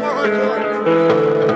الله أكبر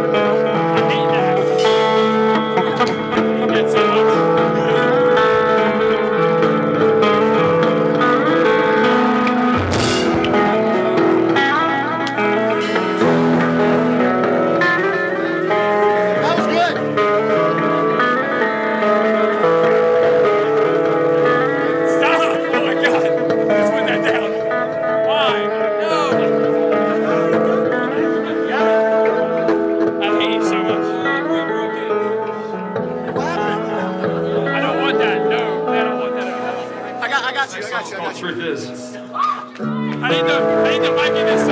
got you. I got you. I got you. Truth is, I need to. I need to mic in this.